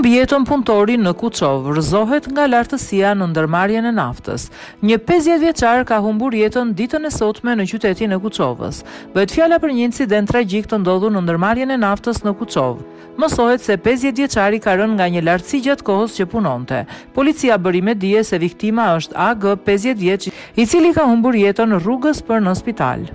mbi punëtori në Kuçov rëzohet nga lartësia në ndërmarrjen e naftës. Një 50 vjeçar ka humbur jetën ditën e sotme në qytetin e Kuçovës. Bëhet fjala për një incident tragjik të ndodhur në ndërmarrjen e naftës në Kuçov. Mësohet se 50 vjeçari ka rënë nga një lartësi gjatë kohës që punonte. Policia bëri me dije se viktima është AG 50 vjeç, i cili ka humbur jetën rrugës për në spital.